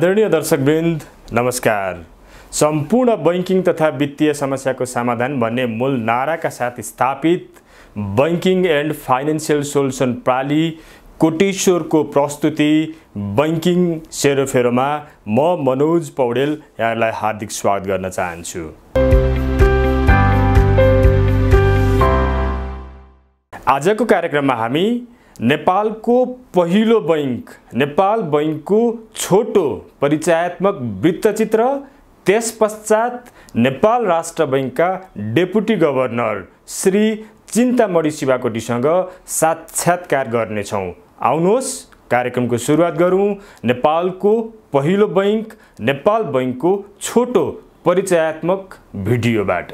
आदरणीय दर्शकवृन्द नमस्कार। सम्पूर्ण बैङ्किङ तथा वित्तीय समस्याको समाधान भन्ने मूल नाराका साथ स्थापित बैङ्किङ एन्ड फाइनेन्सियल सोल्युसन प्राली कोटेश्वरको प्रस्तुति बैङ्किङ सेरोफेरोमा म मनोज पौडेल यहाँलाई हार्दिक स्वागत गर्न चाहन्छु। आजको कार्यक्रममा हामी नेपालको पहिलो बैङ्क नेपाल बैङ्कको छोटो परिचयात्मक वृत्तचित्र त्यस पश्चात नेपाल राष्ट्र बैङ्कका डेपुटी गभर्नर श्री चिन्तामणी शिवाकोटीसँग साक्षात्कार गर्नेछौँ। आउनुहोस् कार्यक्रमको सुरुवात गरौँ। नेपालको पहिलो बैङ्क नेपाल बैङ्कको छोटो परिचयात्मक भिडियोबाट।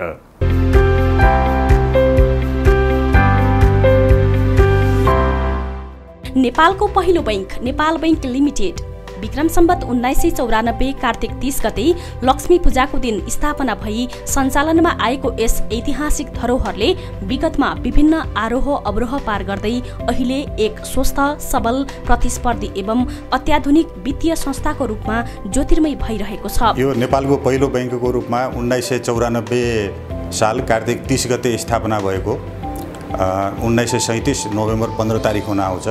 नेपालको पहिलो bank Nepal bank limited. Bikram Sambat उन्नाइस सय चौरानब्बे कार्तिक तिस गते लक्ष्मी पूजाको दिन स्थापना भई सञ्चालनमा आएको यस ऐतिहासिक धरोहरले विगतमा विभिन्न आरोह अवरोह पार गर्दै अहिले एक स्वस्थ सबल प्रतिस्पर्धी एवं अत्याधुनिक वित्तीय संस्थाको रूपमा ज्योतिर्मय भइरहेको छ। यो नेपालको पहिलो बैङ्कको रूपमा उन्नाइस सय चौरानब्बे साल कार्तिक तिस गते स्थापना भएको। उन्नाइस सय सैँतिस नोभेम्बर पन्ध्र तारिक हुन आउँछ।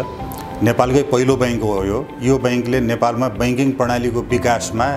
नेपालकै पहिलो बैङ्क हो यो। यो बैङ्कले नेपालमा ब्याङ्किङ प्रणालीको विकासमा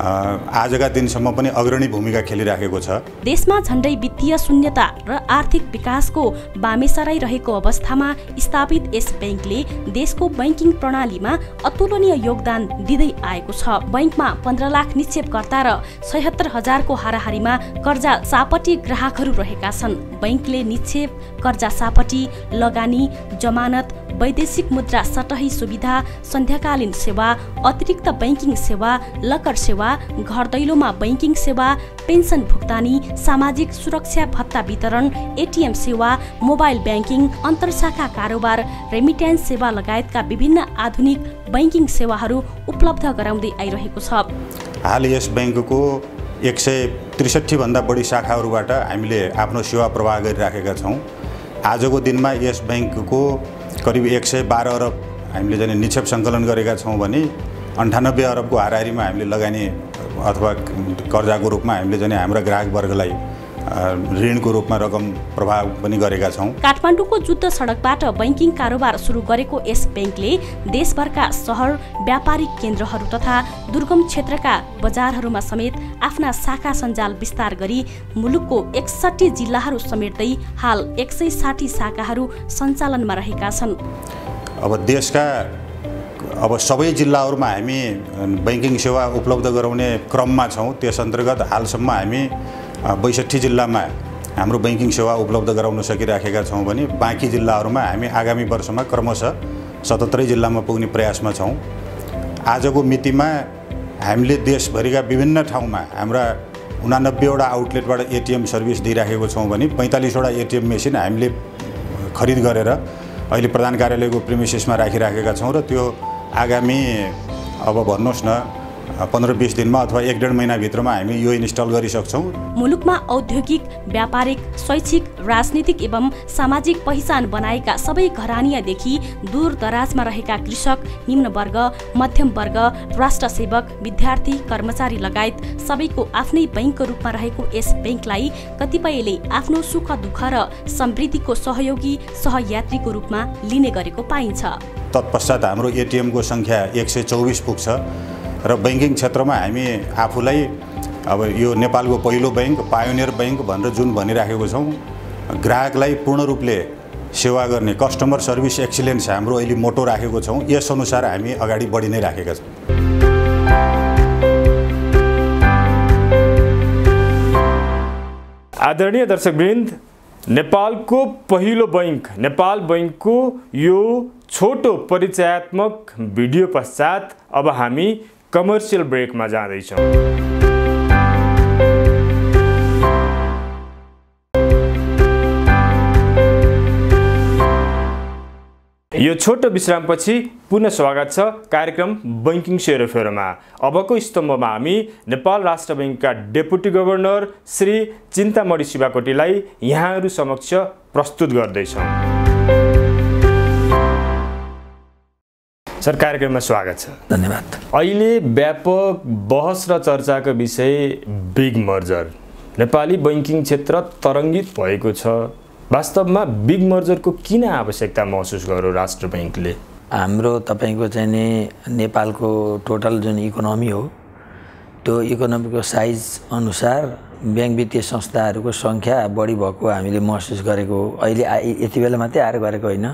आजका दिनसम्म पनि अग्रणी भूमिका खेलिराखेको छ। देशमा झन्डै वित्तीय शून्यता र आर्थिक विकासको बामेसराई रहेको अवस्थामा स्थापित यस बैङ्कले देशको बैङ्किङ प्रणालीमा अतुलनीय योगदान दिँदै आएको छ। बैङ्कमा पन्ध्र लाख निक्षेपकर्ता र छयत्तर हजारको हाराहारीमा कर्जा सापटी ग्राहकहरू रहेका छन्। बैङ्कले निक्षेप कर्जा सापटी लगानी जमानत वैदेशिक मुद्रा सटही सुविधा सन्ध्याकालीन सेवा अतिरिक्त बैङ्किङ सेवा लकर सेवा घर दैलोमा बैङ्किङ सेवा पेन्सन भुक्तानी सामाजिक सुरक्षा भत्ता वितरण एटिएम सेवा मोबाइल ब्याङ्किङ अन्तर्शाखा कारोबार रेमिट्यान्स सेवा लगायतका विभिन्न आधुनिक बैङ्किङ सेवाहरू उपलब्ध गराउँदै आइरहेको छ। हाल यस ब्याङ्कको एक सय त्रिसठीभन्दा बढी शाखाहरूबाट हामीले आफ्नो सेवा प्रवाह गरिराखेका छौँ। आजको दिनमा यस ब्याङ्कको करिब एक सय बाह्र अरब हामीले चाहिँ निक्षेप सङ्कलन गरेका छौँ भने अन्ठानब्बे अरबको हाराहारीमा हामीले लगानी अथवा कर्जाको रूपमा हामीले चाहिँ हाम्रा ग्राहकवर्गलाई ऋणको रूपमा रकम प्रभाव पनि गरेका छौँ। काठमाडौँको जुद्ध सडकबाट बैङ्किङ कारोबार सुरु गरेको यस ब्याङ्कले देशभरका सहर व्यापारिक केन्द्रहरू तथा दुर्गम क्षेत्रका बजारहरूमा समेत आफ्ना शाखा सञ्जाल विस्तार गरी मुलुकको एकसट्ठी जिल्लाहरू समेट्दै हाल एक सय साठी शाखाहरू सञ्चालनमा रहेका छन्। अब देशका अब सबै जिल्लाहरूमा हामी ब्याङ्किङ सेवा उपलब्ध गराउने क्रममा छौँ। त्यस अन्तर्गत हालसम्म हामी बैसठी जिल्लामा हाम्रो ब्याङ्किङ सेवा उपलब्ध गराउन सकिराखेका छौँ भने बाँकी जिल्लाहरूमा हामी आगामी वर्षमा क्रमशः सतहत्तरै जिल्लामा पुग्ने प्रयासमा छौँ। आजको मितिमा हामीले देशभरिका विभिन्न ठाउँमा हाम्रा उनानब्बेवटा आउटलेटबाट एटिएम सर्भिस दिइराखेको छौँ भने पैँतालिसवटा एटिएम मेसिन हामीले खरिद गरेर अहिले प्रधान कार्यालयको प्रिमिसिसमा राखिराखेका छौँ र त्यो आगामी अब भन्नुहोस् न पन्ध्र बिस दिनमा अथवा एक डेढ महिनाभित्रमा हामी यो इन्स्टल गरिसक्छौँ। मुलुकमा औद्योगिक व्यापारिक शैक्षिक राजनीतिक एवं सामाजिक पहिचान बनाएका सबै घरानीयदेखि दूर दराजमा रहेका कृषक निम्न वर्ग मध्यम वर्ग राष्ट्र सेवक विद्यार्थी कर्मचारी लगायत सबैको आफ्नै बैङ्कको रूपमा रहेको यस बैङ्कलाई कतिपयले आफ्नो सुख दुःख र समृद्धिको सहयोगी सहयात्रीको रूपमा लिने गरेको पाइन्छ। तत्पश्चात हाम्रो एटिएमको सङ्ख्या एक सय चौबिस पुग्छ। र ब्याङ्किङ क्षेत्रमा हामी आफूलाई अब यो नेपालको पहिलो बैङ्क पायोनियर बैङ्क भनेर जुन भनिराखेको छौँ ग्राहकलाई पूर्ण रूपले सेवा गर्ने कस्टमर सर्भिस एक्सिलेन्स हाम्रो अहिले मोटो राखेको छौँ यसअनुसार हामी अगाडि बढी नै राखेका छौँ। आदरणीय दर्शकवृन्द नेपालको पहिलो बैङ्क नेपाल बैङ्कको यो छोटो परिचयात्मक भिडियो पश्चात अब हामी कमर्सियल ब्रेकमा जाँदैछौँ। यो छोटो विश्रामपछि पुनः स्वागत छ कार्यक्रम बैङ्किङ सेरोफेरोमा अबको स्तम्भमा हामी नेपाल राष्ट्र बैङ्कका डेपुटी गभर्नर श्री चिन्तामणी शिवाकोटीलाई यहाँहरू समक्ष प्रस्तुत गर्दैछौँ। सर कार्यक्रममा स्वागत छ। धन्यवाद। अहिले व्यापक बहस र चर्चाको विषय बिग मर्जर। नेपाली बैङ्किङ क्षेत्र तरङ्गित भएको छ। वास्तवमा बिग मर्जरको किन आवश्यकता महसुस गर्यो राष्ट्र ब्याङ्कले हाम्रो तपाईँको चाहिँ नि नेपालको टोटल जुन इकोनोमी हो त्यो इकोनोमीको साइज अनुसार ब्याङ्क वित्तीय संस्थाहरूको सङ्ख्या बढी भएको हामीले महसुस गरेको हो। अहिले यति बेला मात्रै आएर गरेको होइन।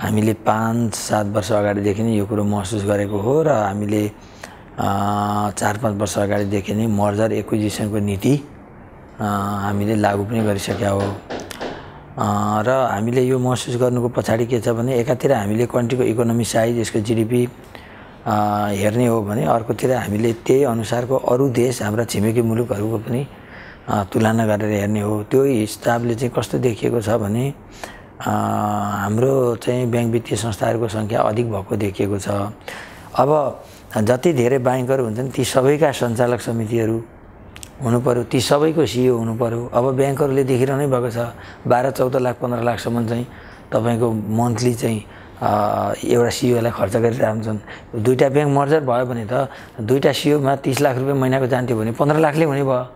हामीले पाँच सात वर्ष अगाडिदेखि नै यो कुरो महसुस गरेको हो र हामीले चार पाँच वर्ष अगाडिदेखि नै मर्जर एक्विजिसनको नीति हामीले लागू पनि गरिसकेका हो। र हामीले यो महसुस गर्नुको पछाडि के छ भने एकातिर हामीले कन्ट्रीको इकोनोमी साइज यसको जिडिपी हेर्ने हो भने अर्कोतिर हामीले त्यही अनुसारको अरू देश हाम्रा छिमेकी मुलुकहरूको पनि तुलना गरेर हेर्ने हो। त्यो हिसाबले चाहिँ कस्तो देखिएको छ भने हाम्रो चाहिँ ब्याङ्क वित्तीय संस्थाहरूको सङ्ख्या अधिक भएको देखिएको छ। अब जति धेरै ब्याङ्कहरू हुन्छन् ती सबैका सञ्चालक समितिहरू हुनु पऱ्यो ती सबैको सियो हुनु पऱ्यो अब ब्याङ्कहरूले देखिरहनै भएको छ बाह्र चौध लाख पन्ध्र लाखसम्म चाहिँ तपाईँको मन्थली चाहिँ एउटा सिओलाई खर्च गरिरहन्छन्। दुईवटा ब्याङ्क मर्जर भयो भने त दुईवटा सिओमा तिस लाख रुपियाँ महिनाको जान्थ्यो भने पन्ध्र लाखले हुने भयो।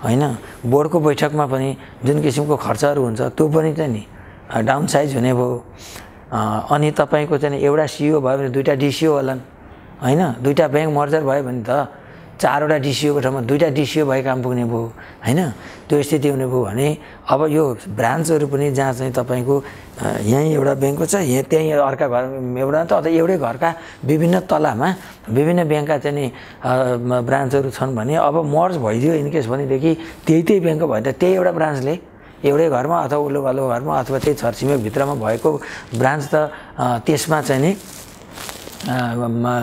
होइन? बोर्डको बैठकमा पनि जुन किसिमको खर्चहरू हुन्छ त्यो पनि चाहिँ नि डाउन साइज हुने भयो। अनि तपाईँको चाहिँ एउटा सिओ भयो भने दुईवटा डिसिओ होलान्। होइन? दुईवटा ब्याङ्क मर्जर भयो भने त चारवटा डिसिओको ठाउँमा दुईवटा डिसिओ भए काम पुग्ने भयो। होइन? त्यो स्थिति हुने भयो भने अब यो ब्रान्चहरू पनि जहाँ चाहिँ तपाईँको यहीँ एउटा ब्याङ्कको छ यहाँ त्यहीँ अर्का घर एउटा त अथवा एउटै घरका विभिन्न तलामा विभिन्न ब्याङ्कका चाहिँ ब्रान्चहरू छन् भने अब मर्ज भइदियो इनकेस भनेदेखि त्यही त्यही ब्याङ्कको भयो त त्यही एउटा ब्रान्चले एउटै घरमा अथवा उल्लो वालो घरमा अथवा त्यही छरछिमेकभित्रमा भएको ब्रान्च त त्यसमा चाहिँ नि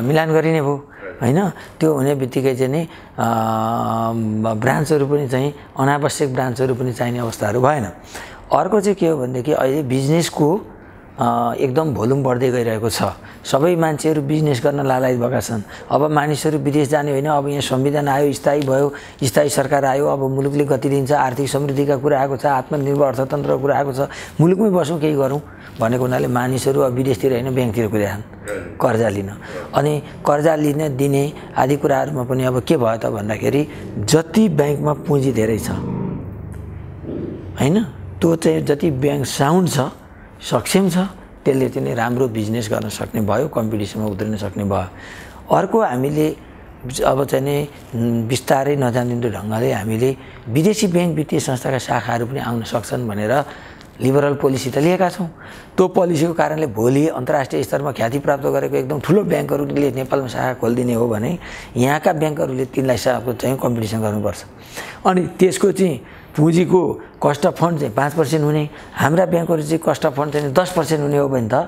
मिलान गरिने भयो। होइन? त्यो हुने बित्तिकै चाहिँ नि ब्रान्चहरू पनि चाहिँ अनावश्यक ब्रान्चहरू पनि चाहिने अवस्थाहरू भएन। अर्को चाहिँ के हो भनेदेखि अहिले बिजनेसको एकदम भोल्युम बढ्दै गइरहेको छ। सबै मान्छेहरू बिजनेस गर्न लालायत भएका छन्। अब मानिसहरू विदेश जाने होइन अब यहाँ संविधान आयो स्थायी भयो स्थायी सरकार आयो अब मुलुकले गति दिन्छ आर्थिक समृद्धिका कुरा आएको छ आत्मनिर्भर अर्थतन्त्रको कुरा आएको छ मुलुकमै बसौँ केही गरौँ भनेको हुनाले मानिसहरू अब विदेशतिर होइन ब्याङ्कतिर कुदाछन् कर्जा लिन। अनि कर्जा लिन दिने आदि कुराहरूमा पनि अब के भयो त भन्दाखेरि जति ब्याङ्कमा पुँजी धेरै छ होइन त्यो चाहिँ जति ब्याङ्क साउन्ड छ सक्षम छ त्यसले चाहिँ राम्रो बिजनेस गर्न सक्ने भयो कम्पिटिसनमा उत्रिन सक्ने भयो। अर्को हामीले अब चाहिँ नि बिस्तारै नजानिँदो ढङ्गले हामीले विदेशी ब्याङ्क वित्तीय संस्थाका शाखाहरू पनि आउन सक्छन् भनेर लिबरल पोलिसी त लिएका छौँ। त्यो पोलिसीको कारणले भोलि अन्तर्राष्ट्रिय स्तरमा ख्याति प्राप्त गरेको एकदम ठुलो ब्याङ्कहरूले नेपालमा शाखा खोलिदिने हो भने यहाँका ब्याङ्कहरूले तिनलाई चाहिँ कम्पिटिसन गर्नुपर्छ। अनि त्यसको चाहिँ पुँजीको कस्ट अफ फन्ड चाहिँ पाँच पर्सेन्ट हुने हाम्रा ब्याङ्कहरू चाहिँ कस्ट अफ फन्ड चाहिँ दस पर्सेन्ट हुने हो भने त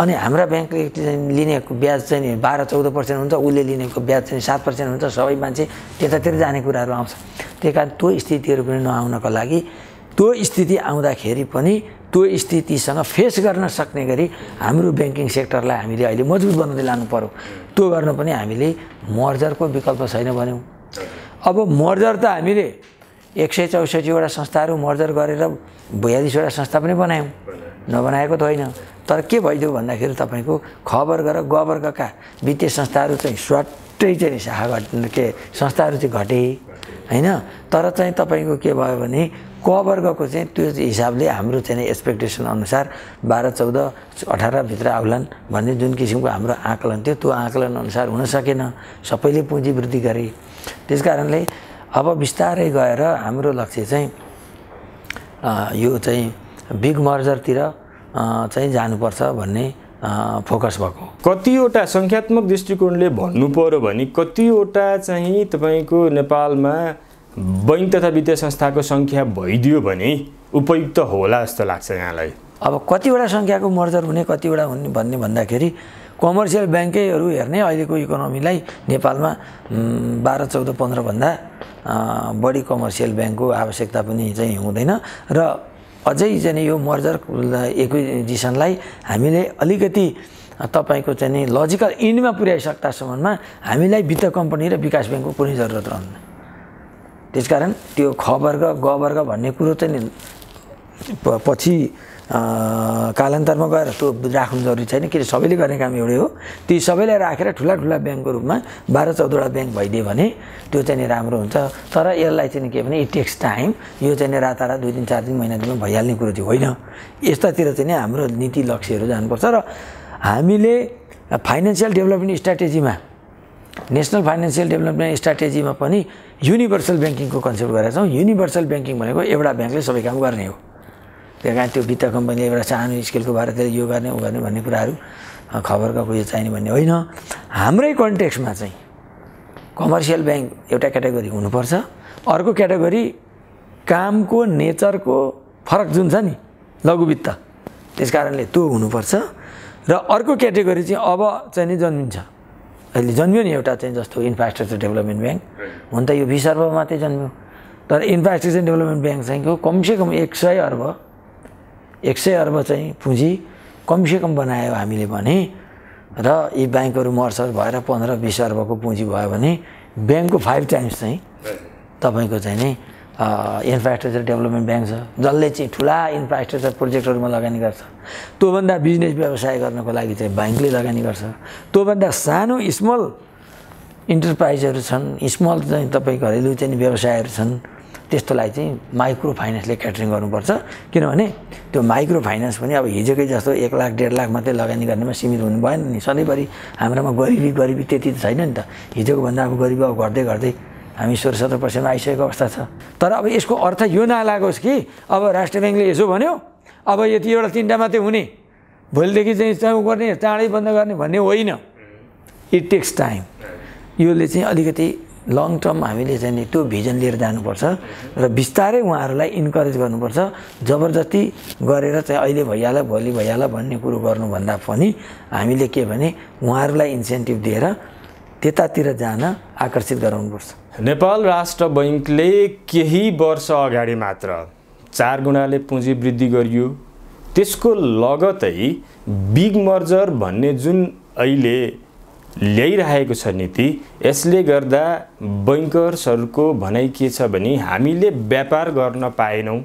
अनि हाम्रा ब्याङ्कले लिने ब्याज चाहिँ बाह्र चौध पर्सेन्ट हुन्छ उसले लिनेको ब्याज चाहिँ सात पर्सेन्ट हुन्छ सबै मान्छे त्यतातिर जाने कुराहरू आउँछ। त्यही कारण त्यो स्थितिहरू पनि नआउनको लागि त्यो स्थिति आउँदाखेरि पनि त्यो स्थितिसँग फेस गर्न सक्ने गरी हाम्रो ब्याङ्किङ सेक्टरलाई हामीले अहिले मजबुत बनाउँदै लानु पऱ्यो त्यो गर्न पनि हामीले मर्जरको विकल्प छैन भन्यौँ। अब मर्जर त हामीले एक सय चौसठीवटा संस्थाहरू मर्जर गरेर बयालिसवटा संस्था पनि बनायौँ। नबनाएको त होइन। तर के भइदियो भन्दाखेरि तपाईँको ख वर्ग र ग वर्गका वित्तीय संस्थाहरू चाहिँ स्वाटै चाहिँ शाखा घट के संस्थाहरू चाहिँ घटे होइन? तर चाहिँ तपाईँको के भयो भने क वर्गको चाहिँ त्यो हिसाबले हाम्रो चाहिँ एक्सपेक्टेसन अनुसार बाह्र चौध अठारभित्र आउलान् भन्ने जुन किसिमको हाम्रो आकलन थियो त्यो आकलन अनुसार हुन सकेन। सबैले पुँजी वृद्धि गरे। त्यस कारणले अब बिस्तारै गएर हाम्रो लक्ष्य चाहिँ यो चाहिँ बिग मर्जरतिर चाहिँ जानुपर्छ भन्ने फोकस भएको कतिवटा सङ्ख्यात्मक दृष्टिकोणले भन्नु पऱ्यो भने कतिवटा चाहिँ तपाईँको नेपालमा बैङ्क तथा वित्तीय संस्थाको सङ्ख्या भइदियो भने उपयुक्त होला जस्तो लाग्छ यहाँलाई। अब कतिवटा सङ्ख्याको मर्जर हुने कतिवटा हुने भन्ने भन्दाखेरि कमर्सियल ब्याङ्कैहरू हेर्ने अहिलेको इकोनोमीलाई नेपालमा बाह्र चौध पन्ध्रभन्दा बढी कमर्सियल ब्याङ्कको आवश्यकता पनि चाहिँ हुँदैन र अझै चाहिँ यो मर्जर एक्विजिसनलाई हामीले अलिकति तपाईँको चाहिँ लजिकल इन्डमा पुर्याइसक्दासम्ममा हामीलाई वित्त कम्पनी र विकास ब्याङ्कको कुनै जरुरत रहन्न। त्यसकारण त्यो ख वर्ग ग वर्ग भन्ने कुरो चाहिँ पछि कालान्तरमा गएर त्यो राख्नु जरुरी छैन किन सबैले गर्ने काम एउटै हो। ती सबैलाई राखेर ठुला ठुला ब्याङ्कको रूपमा बाह्र चौधवटा ब्याङ्क भइदियो भने त्यो चाहिँ नि राम्रो हुन्छ। तर यसलाई चाहिँ के भने इट टाइम यो चाहिँ नि रातारात दुई दिन चार दिन महिना दिनमा भइहाल्ने कुरो चाहिँ होइन। यस्तातिर चाहिँ नि हाम्रो नीति लक्ष्यहरू जानुपर्छ र हामीले फाइनेन्सियल डेभलपमेन्ट स्ट्राटेजीमा नेसनल फाइनेन्सियल डेभलपमेन्ट स्ट्राटेजीमा पनि युनिभर्सल ब्याङ्किङको कन्सेप्ट गरेका छौँ। युनिभर्सल ब्याङ्किङ भनेको एउटा ब्याङ्कले सबै काम गर्ने हो। त्यहाँ कारण त्यो वित्त कम्पनीले एउटा सानो स्केलको भएर त्यसले यो गर्ने ऊ गर्ने भन्ने कुराहरू खबरका उयो चाहिने भन्ने होइन। हाम्रै कन्टेक्समा चाहिँ कमर्सियल ब्याङ्क एउटा क्याटेगोरी हुनुपर्छ। अर्को क्याटेगोरी कामको नेचरको फरक जुन छ नि लघु वित्त त्यस कारणले त्यो हुनुपर्छ। र अर्को क्याटेगोरी चाहिँ अब चाहिँ नि जन्मिन्छ। अहिले जन्मियो नि एउटा चाहिँ जस्तो इन्फ्रास्ट्रक्चर डेभलपमेन्ट ब्याङ्क। हुन त यो बिस अर्ब मात्रै जन्मियो। तर इन्फ्रास्ट्रक्चर डेभलपमेन्ट ब्याङ्क चाहिँ कमसेकम एक सय अर्ब एक सय अर्ब चाहिँ पुँजी कमसेकम बनायो हामीले भने र यी ब्याङ्कहरू मर्सर भएर पन्ध्र बिस अर्बको पुँजी भयो भने ब्याङ्कको फाइभ टाइम्स चाहिँ तपाईँको चाहिँ नि इन्फ्रास्ट्रक्चर डेभलपमेन्ट ब्याङ्क छ जसले चाहिँ ठुला इन्फ्रास्ट्रक्चर प्रोजेक्टहरूमा लगानी गर्छ। त्योभन्दा बिजनेस व्यवसाय गर्नको लागि चाहिँ ब्याङ्कले लगानी गर्छ। त्योभन्दा सानो स्मल इन्टरप्राइजहरू छन् स्मल चाहिँ तपाईँ घरेलु चाहिँ व्यवसायहरू छन्। त्यस्तोलाई चाहिँ माइक्रो फाइनेन्सले क्याटरिङ गर्नुपर्छ। किनभने त्यो माइक्रो फाइनेन्स पनि अब हिजोकै जस्तो एक लाख डेढ लाख मात्रै लगानी गर्नेमा सीमित हुनु भएन नि। सधैँभरि हाम्रोमा गरिबी गरिबी त्यति त छैन नि त। हिजोको भन्दा अब गरिबी अब घट्दै घट्दै हामी सोह्र सत्र पर्सेन्टमा आइसकेको अवस्था छ। तर अब यसको अर्थ यो नलागोस् कि अब राष्ट्र ब्याङ्कले यसो भन्यो अब यति एउटा तिनवटा मात्रै हुने। भोलिदेखि चाहिँ चाउ गर्ने चाँडै बन्द गर्ने भन्ने होइन। इट टेक्स टाइम योले चाहिँ अलिकति लङ टर्म हामीले चाहिँ नि त्यो भिजन लिएर जानुपर्छ र बिस्तारै उहाँहरूलाई इन्करेज गर्नुपर्छ। जबरजस्ती गरेर चाहिँ अहिले भइहाल्यो भोलि भइहाल्यो भन्ने कुरो गर्नुभन्दा पनि हामीले के भने उहाँहरूलाई इन्सेन्टिभ दिएर त्यतातिर जान आकर्षित गराउनुपर्छ। नेपाल राष्ट्र बैङ्कले केही वर्ष अगाडि मात्र चार गुणाले पुँजी वृद्धि गरियो। त्यसको लगतै बिग मर्जर भन्ने जुन अहिले ल्याइरहेको छ नीति। यसले गर्दा बैङ्कर्सहरूको भनाइ के छ भने हामीले व्यापार गर्न पाएनौँ।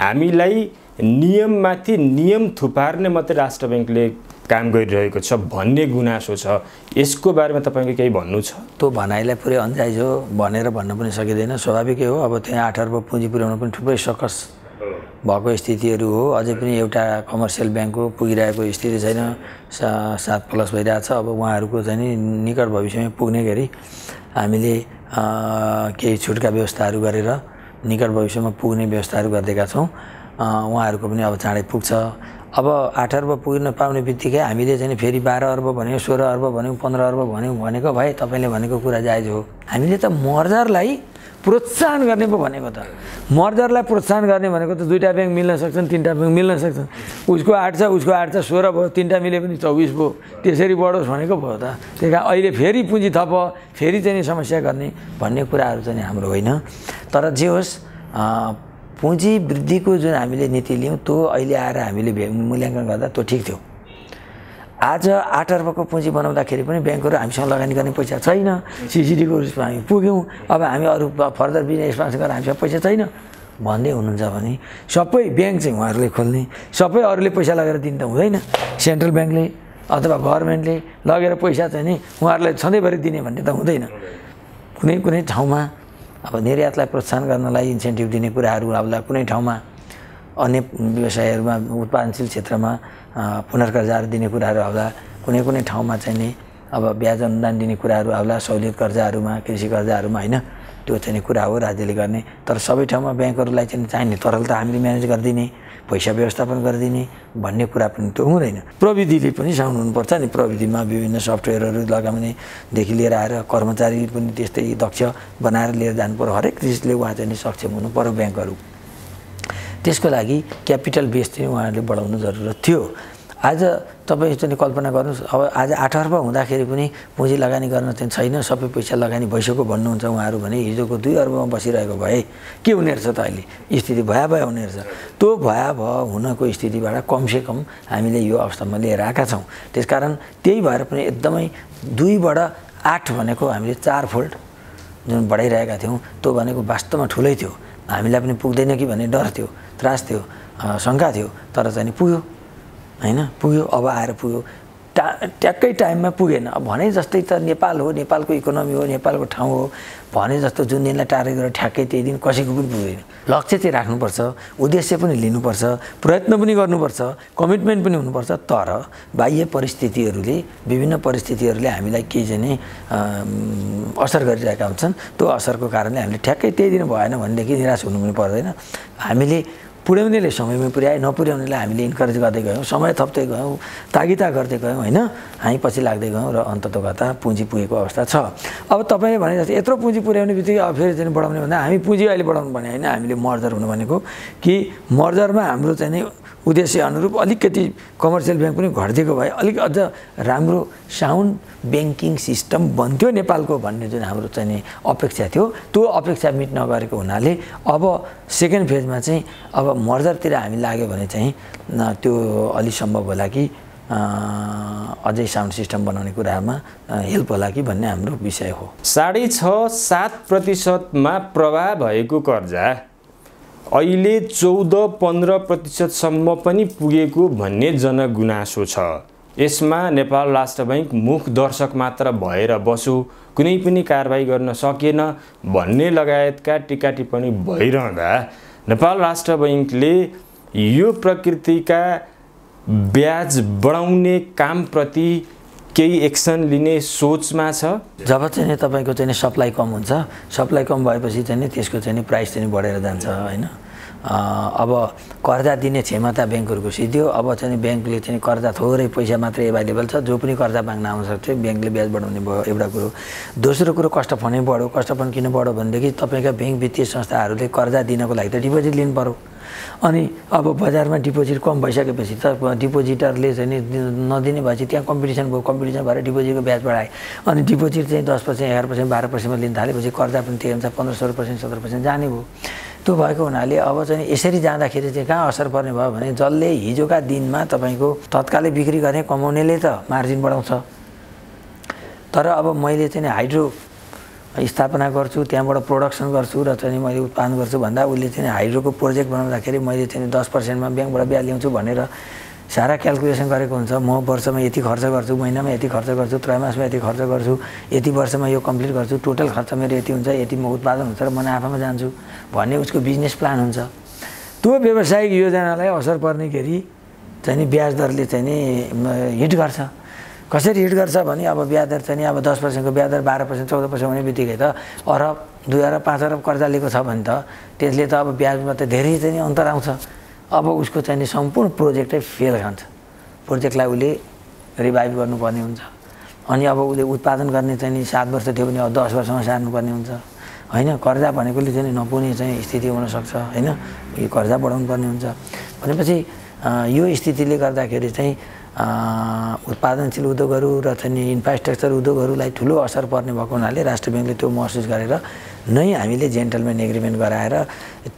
हामीलाई नियममाथि नियम थुपार्ने मात्रै राष्ट्र ब्याङ्कले काम गरिरहेको छ भन्ने गुनासो छ। यसको बारेमा तपाईँको केही भन्नु छ? त्यो भनाइलाई पुरै अन्जाइज हो भनेर भन्न पनि सकिँदैन। स्वाभाविकै हो अब त्यहाँ आठ अर्ब पुँजी पुर्याउनु पनि थुप्रै सकस भएको स्थितिहरू हो। अझै पनि एउटा कमर्सियल ब्याङ्कको पुगिरहेको स्थिति छैन। सा सात प्लस भइरहेछ अब उहाँहरूको चाहिँ नि निकट भविष्यमा पुग्ने गरी हामीले केही छुटका व्यवस्थाहरू गरेर निकट भविष्यमा पुग्ने व्यवस्थाहरू गरिदिएका छौँ। उहाँहरूको पनि अब चाँडै पुग्छ। अब आठ अर्ब पुग्न पाउने बित्तिकै हामीले चाहिँ फेरि बाह्र अर्ब भन्यौँ सोह्र अर्ब भन्यौँ पन्ध्र अर्ब भन्यौँ भनेको भए तपाईँले भनेको कुरा जायज हो। हामीले त मर्जरलाई प्रोत्साहन गर्ने पो भनेको त। मर्जरलाई प्रोत्साहन गर्ने भनेको त दुईवटा ब्याङ्क मिल्न सक्छन् तिनवटा ब्याङ्क मिल्न सक्छन्। उसको आठ छ उसको आठ छ सोह्र भयो तिनवटा मिले पनि चौबिस भयो। त्यसरी बढोस् भनेको भयो त। त्यही कारण अहिले फेरि पुँजी थप फेरि चाहिँ समस्या गर्ने भन्ने कुराहरू चाहिँ हाम्रो होइन। तर जे होस् पुँजी वृद्धिको जुन हामीले नीति लियौँ त्यो अहिले आएर हामीले मूल्याङ्कन गर्दा त्यो ठिक थियो। आज आठ अर्बको पुँजी बनाउँदाखेरि पनि ब्याङ्कहरू हामीसँग लगानी गर्ने पैसा छैन। सिसिडीको रूपमा हामी पुग्यौँ। अब हामी अरू फर्दर बिजनेस एक्सपान्सन गरेर हामीसँग पैसा छैन। भन्दै हुनुहुन्छ भने सबै ब्याङ्क चाहिँ उहाँहरूले खोल्ने। सबै अरूले पैसा लगेर दिनु त हुँदैन। सेन्ट्रल ब्याङ्कले अथवा गभर्मेन्टले लगेर पैसा चाहिँ नि उहाँहरूलाई सधैँभरि दिने भन्ने त हुँदैन। कुनै कुनै ठाउँमा अब निर्यातलाई प्रोत्साहन गर्नलाई इन्सेन्टिभ दिने कुराहरू आउँदा कुनै ठाउँमा अन्य व्यवसायहरूमा उत्पादनशील क्षेत्रमा पुनर्कर्जाहरू दिने कुराहरू आउँला कुनै कुनै ठाउँमा चाहिँ नि अब ब्याज अनुदान दिने कुराहरू आउला सहुलियत कर्जाहरूमा कृषि कर्जाहरूमा होइन? त्यो चाहिँ कुरा हो राज्यले गर्ने। तर सबै ठाउँमा ब्याङ्कहरूलाई चाहिँ चाहिने तरलता हामीले म्यानेज गरिदिने पैसा व्यवस्थापन गरिदिने भन्ने कुरा पनि त्यो हुँदैन। प्रविधिले पनि साउनु हुनुपर्छ नि। प्रविधिमा विभिन्न सफ्टवेयरहरू लगाउनेदेखि लिएर आएर कर्मचारी पनि त्यस्तै दक्ष बनाएर लिएर जानु पऱ्यो हरेक चिजले उहाँ चाहिँ सक्षम हुनु पऱ्यो ब्याङ्कहरू। त्यसको लागि क्यापिटल बेस चाहिँ उहाँहरूले बढाउनु जरुरत थियो। आज तपाईँ चाहिँ कल्पना गर्नुहोस् अब आज आठ अर्ब हुँदाखेरि पनि पुँजी लगानी गर्न चाहिँ छैन सबै पैसा लगानी भइसक्यो भन्नुहुन्छ उहाँहरू भने हिजोको दुई अर्बमा बसिरहेको भए के हुने रहेछ त अहिले? स्थिति भयावह हुने रहेछ त्यो भयावह हुनको स्थितिबाट कमसेकम हामीले यो अवस्थामा लिएर आएका छौँ। त्यसकारण त्यही भएर पनि एकदमै दुईबाट आठ भनेको हामीले चार फोल्ड जुन बढाइरहेका थियौँ त्यो भनेको वास्तवमा ठुलै थियो। हामीलाई पनि पुग्दैन कि भन्ने डर थियो। त्रास थियो शङ्का थियो तर चाहिँ पुग्यो होइन? पुग्यो अब आएर पुग्यो। टा ट्याक्कै टाइममा पुगेन। अब भने जस्तै त नेपाल हो नेपालको इकोनोमी हो नेपालको ठाउँ हो भने जस्तो जुन दिनलाई टार्गेट गरेर ठ्याक्कै त्यही दिन कसैको पनि पुग्दैन लक्ष्य चाहिँ राख्नुपर्छ उद्देश्य पनि लिनुपर्छ प्रयत्न पनि गर्नुपर्छ कमिटमेन्ट पनि हुनुपर्छ तर बाह्य परिस्थितिहरूले विभिन्न परिस्थितिहरूले हामीलाई केही चाहिँ असर गरिरहेका हुन्छन्। त्यो असरको कारणले हामीले ठ्याक्कै त्यही दिन भएन भनेदेखि निराश हुनु पनि पर्दैन। हामीले पुर्याउनेले समयमा पुर्याए नपुर्याउनेलाई हामीले इन्करेज गर्दै गयौँ समय थप्दै गयौँ तागिता गर्दै गयौँ होइन? हामी पछि लाग्दै गयौँ र अन्तत कता पुँजी पुगेको अवस्था छ। अब तपाईँले भने जस्तो यत्रो पुँजी पुर्याउने बित्तिकै अब फेरि चाहिँ बढाउने भन्दा हामी पुँजी अहिले बढाउनु भने होइन? हामीले मर्जर हुनु भनेको कि मर्जरमा हाम्रो चाहिँ उद्देश्य अनुरूप अलिकति कमर्सियल ब्याङ्क पनि घटिदिएको भए अलिक अझ राम्रो साउन्ड ब्याङ्किङ सिस्टम बन्थ्यो नेपालको भन्ने जुन हाम्रो चाहिँ नि अपेक्षा थियो त्यो अपेक्षा मिट नगरेको हुनाले अब सेकेन्ड फेजमा चाहिँ अब मर्जरतिर हामी लाग्यो भने चाहिँ त्यो अलि सम्भव होला कि अझै साउन्ड सिस्टम बनाउने कुरामा हेल्प होला कि भन्ने हाम्रो विषय हो। साढे छ सात प्रतिशतमा प्रवाह भएको कर्जा। अहिले चौध पन्ध्र प्रतिशतसम्म पनि पुगेको भन्ने जनगुनासो छ। यसमा नेपाल राष्ट्र बैङ्क मुख दर्शक मात्र भएर बसो कुनै पनि कारवाही गर्न सकेन भन्ने लगायतका टिका टिप्पणी भइरहँदा नेपाल राष्ट्र बैङ्कले यो प्रकृतिका ब्याज बढाउने कामप्रति केही एक्सन लिने सोचमा छ? जब चाहिँ तपाईँको चाहिँ सप्लाई कम हुन्छ सप्लाई कम भएपछि चाहिँ त्यसको चाहिँ प्राइस चाहिँ बढेर जान्छ होइन? अब कर्जा दिने क्षमता ब्याङ्कहरूको सिद्धियो। अब चाहिँ ब्याङ्कले चाहिँ कर्जा थोरै पैसा मात्रै एभाइलेबल छ। जो पनि कर्जा माग्न आउन सक्छ ब्याङ्कले ब्याज बढाउने भयो एउटा कुरो। दोस्रो कुरो कस्ट फन्डै बढ्यो। कस्ट फन्ड किन बढ्यो भनेदेखि तपाईँका ब्याङ्क वित्तीय संस्थाहरूले कर्जा दिनको लागि त डिपोजिट लिनु पऱ्यो अनि अब बजारमा डिपोजिट कम भइसकेपछि त डिपोजिटरले चाहिँ नदिने भएपछि त्यहाँ कम्पिटिसन भयो कम्पिटिसन भएर डिपोजिटको ब्याज बढाए अनि डिपोजिट चाहिँ दस पर्सेन्ट एघार पर्सेन्ट बाह्र पर्सेन्टमा लिन थालेपछि कर्जा पनि त्यही अनुसार पन्ध्र सोह्र पर्सेन्ट सत्र पर्सेन्ट जाने भयो। त्यो भएको हुनाले अब चाहिँ यसरी जाँदाखेरि चाहिँ कहाँ असर पर्ने भयो भने जसले हिजोका दिनमा तपाईँको तत्कालै बिक्री गर्ने कमाउनेले त मार्जिन बढाउँछ। तर अब मैले चाहिँ हाइड्रो स्थापना गर्छु त्यहाँबाट प्रोडक्सन गर्छु र चाहिँ मैले उत्पादन गर्छु भन्दा उसले चाहिँ हाइड्रोको प्रोजेक्ट बनाउँदाखेरि मैले चाहिँ दस पर्सेन्टमा ब्याङ्कबाट ब्याज ल्याउँछु भनेर सारा क्यालकुलेसन गरेको हुन्छ। म वर्षमा यति खर्च गर्छु महिनामा यति खर्च गर्छु त्रैमासमा यति खर्च गर्छु यति वर्षमा यो कम्प्लिट गर्छु टोटल खर्च मेरो यति हुन्छ यति म उत्पादन हुन्छ र म नाफामा जान्छु भन्ने उसको बिजनेस प्लान हुन्छ। त्यो व्यावसायिक योजनालाई असर पर्नेखेरि चाहिँ ब्याज दरले चाहिँ नि हिट गर्छ। कसरी हिट गर्छ भने अब ब्याज दर चाहिँ नि अब दस पर्सेन्टको ब्याज दर बाह्र पर्सेन्ट चौध पर्सेन्ट हुने बित्तिकै त अरब दुई अरब पाँच अरब कर्जा लिएको छ भने त त्यसले त अब ब्याजमा त धेरै चाहिँ अन्तर आउँछ। अब उसको चाहिँ नि सम्पूर्ण प्रोजेक्टै फेल खान्छ प्रोजेक्टलाई उसले रिभाइभ गर्नुपर्ने हुन्छ। अनि अब उसले उत्पादन गर्ने चाहिँ नि सात वर्ष थियो भने अब दस वर्षमा सार्नुपर्ने हुन्छ। होइन? कर्जा भनेकोले चाहिँ नपुग्ने चाहिँ स्थिति हुनसक्छ। होइन? यो कर्जा बढाउनु पर्ने हुन्छ। भनेपछि यो स्थितिले गर्दाखेरि चाहिँ उत्पादनशील उद्योगहरू र चाहिँ इन्फ्रास्ट्रक्चर उद्योगहरूलाई ठुलो असर पर्ने भएको हुनाले राष्ट्र ब्याङ्कले त्यो महसुस गरेर नै हामीले जेन्टलमेन एग्रिमेन्ट गराएर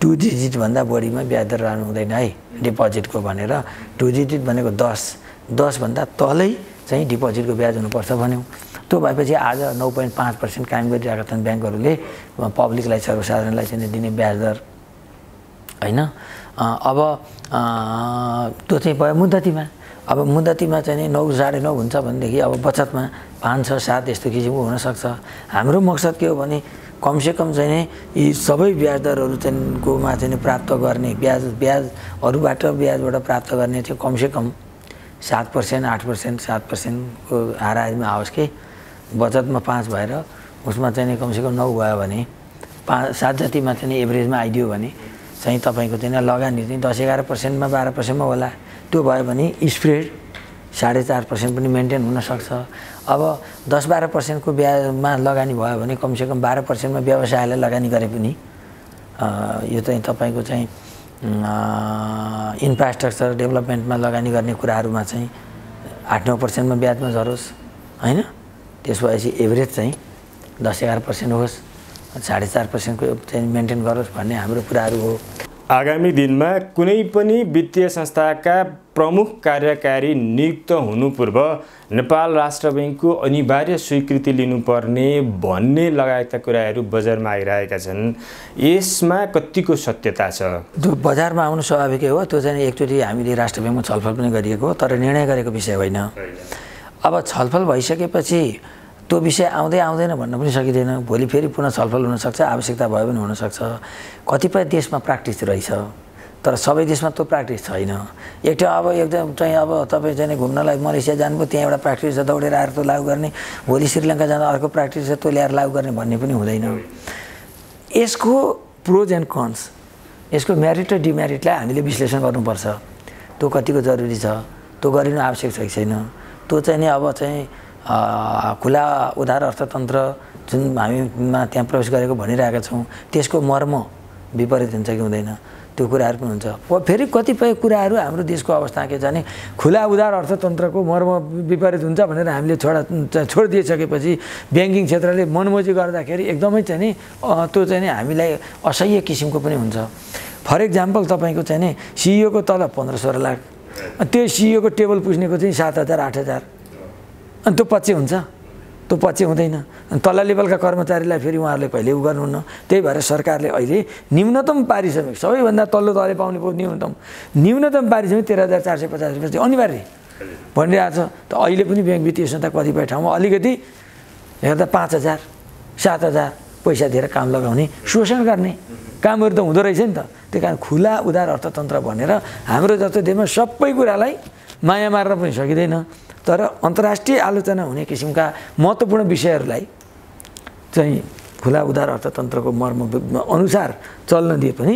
टु डिजिटभन्दा बढीमा ब्याज दर रहनु हुँदैन है डिपोजिटको भनेर। टु डिजिट भनेको दस दसभन्दा तलै चाहिँ डिपोजिटको ब्याज हुनुपर्छ भन्यौँ। त्यो भएपछि आज नौ पोइन्ट पाँच पर्सेन्ट कायम गरिरहेका छन् ब्याङ्कहरूले पब्लिकलाई सर्वसाधारणलाई चाहिँ दिने ब्याज दर होइन अब त्यो चाहिँ भयो मुद्दतीमा। अब मुद्दतीमा चाहिँ नि साढे नौ हुन्छ भनेदेखि अब बचतमा पाँच छ सात यस्तो किसिमको हुनसक्छ। हाम्रो मकसद के हो भने कमसेकम चाहिँ नि यी सबै ब्याज दरहरू चाहिँ कोमा चाहिँ प्राप्त गर्ने ब्याज ब्याज अरूबाट ब्याजबाट प्राप्त गर्ने चाहिँ कमसेकम सात पर्सेन्ट आठ पर्सेन्ट सात पर्सेन्टको हाराहारीमा आओस् कि। बचतमा पाँच भएर उसमा चाहिँ कमसेकम नौ भयो भने पाँच सात जतिमा चाहिँ एभरेजमा आइदियो भने चाहिँ तपाईँको चाहिँ लगानी चाहिँ दस एघार पर्सेन्टमा बाह्र पर्सेन्टमा होला। त्यो भयो भने स्प्रेड साढे चार पर्सेन्ट पनि मेन्टेन हुनसक्छ। अब दस बाह्र पर्सेन्टको ब्याजमा लगानी भयो भने कमसेकम बाह्र पर्सेन्टमा व्यवसायलाई लगानी गरे पनि यो चाहिँ तपाईँको चाहिँ इन्फ्रास्ट्रक्चर डेभलपमेन्टमा लगानी गर्ने कुराहरूमा चाहिँ आठ नौ पर्सेन्टमा ब्याजमा झरोस् होइन? त्यस भएपछि एभरेज चाहिँ दस एघार पर्सेन्ट होस् साढे चार पर्सेन्टको चाहिँ मेन्टेन गरोस् भन्ने हाम्रो कुराहरू हो। आगामी दिनमा कुनै पनि वित्तीय संस्थाका प्रमुख कार्यकारी नियुक्त हुनु पूर्व नेपाल राष्ट्र ब्याङ्कको अनिवार्य स्वीकृति लिनुपर्ने भन्ने लगायतका कुराहरू बजारमा आइरहेका छन्। यसमा कतिको सत्यता छ? त्यो बजारमा आउनु स्वाभाविकै हो त्यो चाहिँ एकचोटि हामीले राष्ट्र ब्याङ्कमा छलफल पनि गरिएको हो तर निर्णय गरेको विषय होइन। अब छलफल भइसकेपछि त्यो विषय आउँदै आउँदैन भन्न पनि सकिँदैन। भोलि फेरि पुनः छलफल हुनसक्छ आवश्यकता भयो भने हुनसक्छ। कतिपय देशमा प्र्याक्टिस रहेछ तर सबै देशमा त्यो प्र्याक्टिस छैन। एक अब एकदम चाहिँ अब तपाईँ चाहिँ घुम्नलाई मलेसिया जानुभयो त्यहाँ एउटा प्र्याक्टिस छ दौडेर आएर त्यो लागु गर्ने। भोलि श्रीलङ्का जाँदा अर्को प्र्याक्टिस छ त्यो ल्याएर लागु गर्ने भन्ने पनि हुँदैन। यसको प्रोज एन्ड कन्स यसको मेरिट र डिमेरिटलाई हामीले विश्लेषण गर्नुपर्छ। त्यो कतिको जरुरी छ त्यो गरिनु आवश्यक छ कि छैन। त्यो चाहिँ नि अब चाहिँ खुला उधार अर्थतन्त्र जुन हामीमा त्यहाँ प्रवेश गरेको भनिरहेका छौँ त्यसको मर्म विपरीत हुन्छ कि हुँदैन? त्यो कुराहरू पनि हुन्छ। फेरि कतिपय कुराहरू हाम्रो देशको अवस्था के छ भने खुला उदार अर्थतन्त्रको मर्म विपरीत हुन्छ भनेर हामीले छोडा छोडिदिइसकेपछि ब्याङ्किङ क्षेत्रले मनमोजी गर्दाखेरि एकदमै चाहिँ नि त्यो चाहिँ नि हामीलाई असह्य किसिमको पनि हुन्छ। फर इक्जाम्पल तपाईँको चाहिँ नि सिइओको तल पन्ध्र सोह्र लाख। त्यो सिइओको टेबल पुस्नेको चाहिँ सात हजार आठ हजार। अनि त्यो पछि हुन्छ। त्यो पछि हुँदैन। अनि तल्ला लेभलका कर्मचारीलाई फेरि उहाँहरूले कहिले उ गर्नुहुन्न। त्यही भएर सरकारले अहिले न्यूनतम पारिश्रमिक सबैभन्दा तल्लो तले पाउने न्यूनतम। न्यूनतम पारिश्रमिक तेह्र हजार चार सय पचास रुपियाँ अनिवार्य। भनिरहेको छ। त अहिले पनि ब्याङ्क वित्तीय संस्था कतिपय ठाउँमा अलिकति हेर्दा पाँच हजार सात हजार पैसा दिएर काम लगाउने शोषण गर्ने कामहरू त हुँदो रहेछ नि त। त्यही कारण खुला उदार अर्थतन्त्र भनेर हाम्रो जस्तो देशमा सबै कुरालाई माया मार्न पनि सकिँदैन। तर अन्तर्राष्ट्रिय आलोचना हुने किसिमका महत्त्वपूर्ण विषयहरूलाई चाहिँ खुला उदार अर्थतन्त्रको मर्म अनुसार चल्न दिए पनि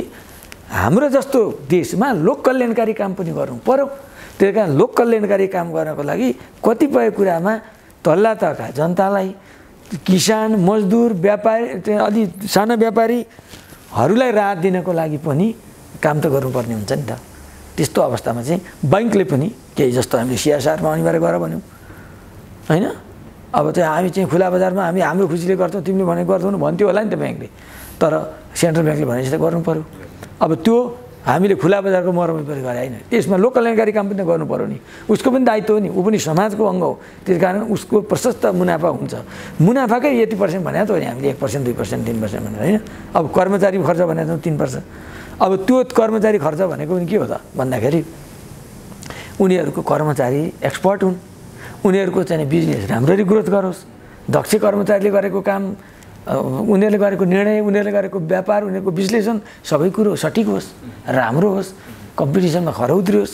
हाम्रो जस्तो देशमा लोक कल्याणकारी काम पनि गरौँ। पऱ्यो त्यही कारण लोक कल्याणकारी काम गर्नको लागि कतिपय कुरामा तल्ला तहका जनतालाई किसान मजदुर व्यापारी अलि साना व्यापारीहरूलाई राहत दिनको लागि पनि काम त गर्नुपर्ने हुन्छ नि त। त्यस्तो अवस्थामा चाहिँ बैङ्कले पनि केही जस्तो हामीले सिआरसारमा अनिवार्य गर भन्यौँ। होइन? अब चाहिँ हामी चाहिँ खुला बजारमा हामी हाम्रो खुसीले गर्छौँ तिमीले भनेको गर्छौ भन्थ्यो होला नि त ब्याङ्कले। तर सेन्ट्रल ब्याङ्कले भनेपछि त गर्नु पऱ्यो अब त्यो हामीले खुला बजारको मरमै पनि गरे होइन? त्यसमा लोक कल्याणकारी काम पनि गर्नु पऱ्यो नि। उसको पनि दायित्व हो नि। ऊ पनि समाजको अङ्ग हो। त्यस कारण उसको प्रशस्त मुनाफा हुन्छ। मुनाफाकै यति पर्सेन्ट भनेको त हो नि हामीले एक पर्सेन्ट दुई पर्सेन्ट तिन पर्सेन्ट भनेर होइन? अब कर्मचारी खर्च भनेको छौँ तिन पर्सेन्ट अब त्यो कर्मचारी खर्च भनेको पनि के हो त भन्दाखेरि उनीहरूको कर्मचारी एक्सपर्ट हुन्। उनीहरूको चाहिँ बिजनेस राम्ररी ग्रोथ गरोस्। दक्ष कर्मचारीले गरेको काम उनीहरूले गरेको निर्णय उनीहरूले गरेको व्यापार उनीहरूको विश्लेषण सबै कुरो सठिक होस् राम्रो होस् कम्पिटिसनमा खरौत्रियोस्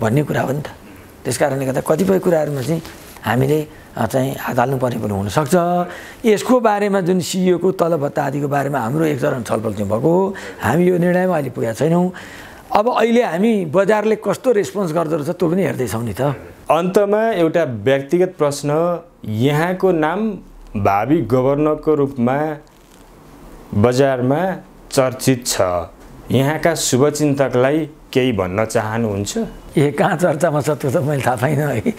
भन्ने कुरा हो नि त। त्यस कारणले गर्दा कतिपय कुराहरूमा चाहिँ हामीले चाहिँ हात हाल्नुपर्ने पनि हुनसक्छ। यसको बारेमा जुन सिइओको तल भत्ता आदिको बारेमा हाम्रो एक चरण छलफल चाहिँ भएको हो। हामी यो निर्णयमा अहिले पुगेका छैनौँ। अब अहिले हामी बजारले कस्तो रेस्पोन्स गर्दो रहेछ त्यो पनि हेर्दैछौँ नि त। अन्तमा एउटा व्यक्तिगत प्रश्न यहाँको नाम भावी गभर्नरको रूपमा बजारमा चर्चित छ। यहाँका शुभचिन्तकलाई केही भन्न चाहनुहुन्छ? ए कहाँ चर्चामा छ त्यो त मैले थाहा पाइनँ है।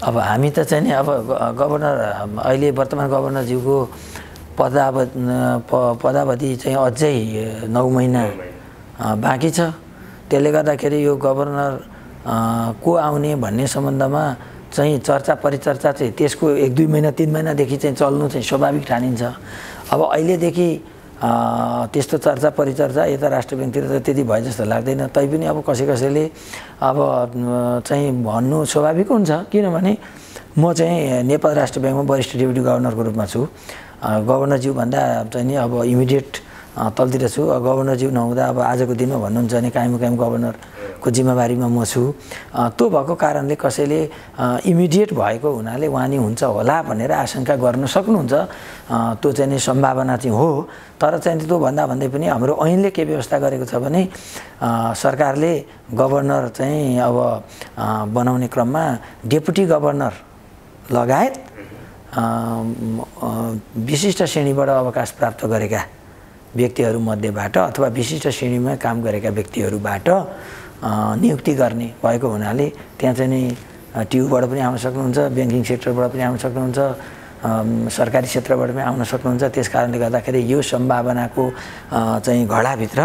अब हामी त चाहिँ नि अब गभर्नर अहिले वर्तमान गभर्नरज्यूको पदावधि पदावधि चाहिँ अझै नौ महिना बाँकी छ। त्यसले गर्दाखेरि यो गभर्नर को आउने भन्ने सम्बन्धमा चाहिँ चर्चा परिचर्चा चाहिँ त्यसको एक दुई महिना तिन महिनादेखि चाहिँ चल्नु चाहिँ स्वाभाविक ठानिन्छ। अब अहिलेदेखि त्यस्तो चर्चा परिचर्चा यता राष्ट्र ब्याङ्कतिर त त्यति भए जस्तो लाग्दैन। तैपनि अब कसै कसैले अब चाहिँ भन्नु स्वाभाविक हुन्छ। किनभने म चाहिँ नेपाल राष्ट्र ब्याङ्कमा वरिष्ठ डेप्युटी गभर्नरको रूपमा छु। गभर्नरज्यूभन्दा चाहिँ नि अब इमिडिएट तलतिर छु। गभर्नरज्यू नहुँदा अब आजको दिनमा भन्नुहुन्छ भने कायम कायम गभर्नरको जिम्मेवारीमा म छु। त्यो भएको कारणले कसैले इमिडिएट भएको हुनाले उहाँ नि हुन्छ होला भनेर आशंका गर्न सक्नुहुन्छ। त्यो चाहिँ नि सम्भावना चाहिँ हो। तर चाहिँ त्योभन्दा भन्दै पनि हाम्रो ऐनले के व्यवस्था गरेको छ भने सरकारले गभर्नर चाहिँ अब बनाउने क्रममा डेपुटी गभर्नर लगायत विशिष्ट श्रेणीबाट अवकाश प्राप्त गरेका। व्यक्तिहरूमध्येबाट अथवा विशिष्ट श्रेणीमा काम गरेका व्यक्तिहरूबाट नियुक्ति गर्ने भएको हुनाले त्यहाँ चाहिँ नि टियुबाट पनि आउन सक्नुहुन्छ ब्याङ्किङ सेक्टरबाट पनि आउन सक्नुहुन्छ सरकारी क्षेत्रबाट पनि आउन सक्नुहुन्छ। त्यस कारणले गर्दाखेरि यो सम्भावनाको चाहिँ घडाभित्र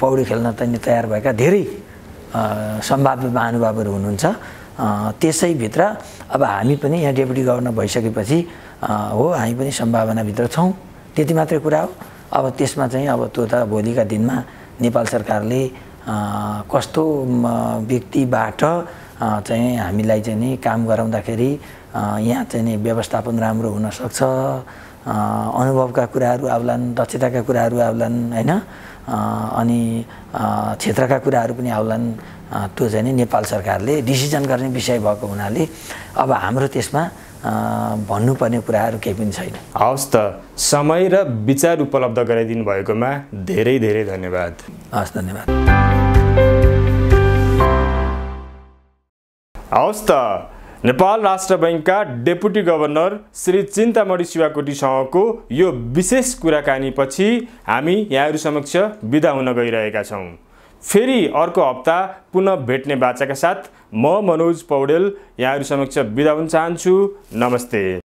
पौडी खेल्न चाहिँ तयार भएका धेरै सम्भाव्य महानुभावहरू हुनुहुन्छ। त्यसैभित्र अब हामी पनि यहाँ डेपुटी गभर्नर भइसकेपछि हो हामी पनि सम्भावनाभित्र छौँ। त्यति मात्रै कुरा हो। अब त्यसमा चाहिँ अब त्यो त भोलिका दिनमा नेपाल सरकारले कस्तो व्यक्तिबाट चाहिँ हामीलाई चाहिँ नि काम गराउँदाखेरि यहाँ चाहिँ नि व्यवस्थापन राम्रो हुनसक्छ अनुभवका कुराहरू आउलान् दक्षताका कुराहरू आउलान् होइन? अनि क्षेत्रका कुराहरू पनि आउलान् त्यो चाहिँ नि नेपाल सरकारले डिसिजन गर्ने विषय भएको हुनाले अब हाम्रो त्यसमा भन्नुपर्ने कुराहरू केही पनि छैन। हवस् त समय र विचार उपलब्ध गराइदिनु भएकोमा धेरै धेरै धन्यवाद। हस् धन्यवाद। हवस् त नेपाल राष्ट्र बैङ्कका डेपुटी गभर्नर श्री चिन्तामणी शिवाकोटीसँगको यो विशेष कुराकानीपछि हामी यहाँहरू समक्ष बिदा हुन गइरहेका छौँ। फेरि अर्को हप्ता पुनः भेट्ने बाचाका साथ म मनोज पौडेल यहाँहरू समक्ष बिदा हुन चाहन्छु। नमस्ते।